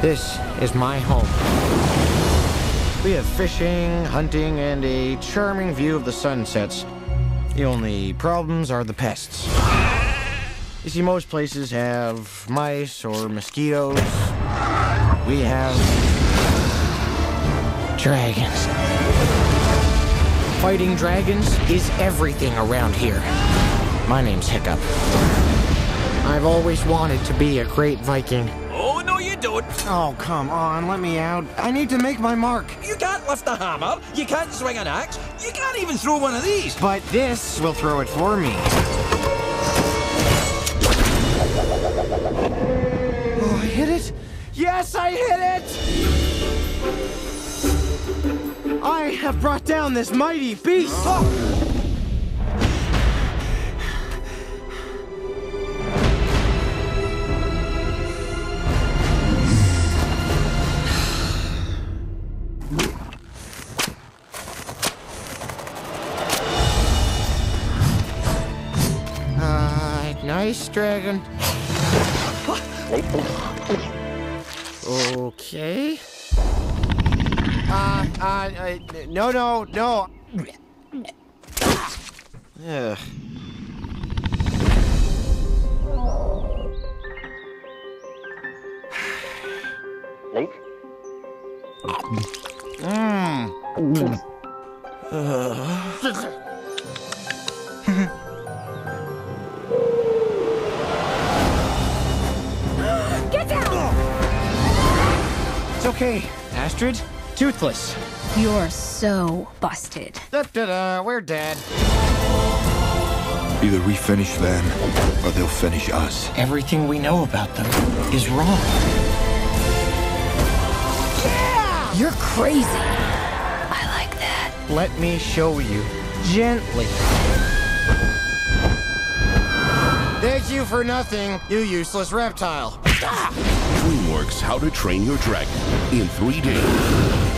This is my home. We have fishing, hunting, and a charming view of the sunsets. The only problems are the pests. You see, most places have mice or mosquitoes. We have dragons. Fighting dragons is everything around here. My name's Hiccup. I've always wanted to be a great Viking. Oh, don't. Oh, come on, let me out. I need to make my mark. You can't lift a hammer. You can't swing an axe. You can't even throw one of these. But this will throw it for me. Oh, I hit it! Yes, I hit it! I have brought down this mighty beast! Oh. Uh, nice dragon. Okay. Uh, uh, uh, no, no, no. Ugh. Mmm. Get down! It's okay, Astrid. Toothless. You're so busted. Da da da. We're dead. Either we finish them, or they'll finish us. Everything we know about them is wrong. You're crazy. I like that. Let me show you. Gently. Thank you for nothing, you useless reptile. DreamWorks How to Train Your Dragon in 3D.